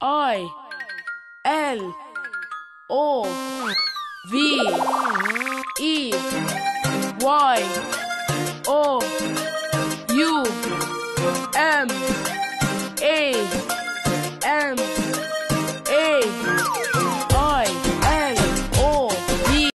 I L O V E Y O U M A M.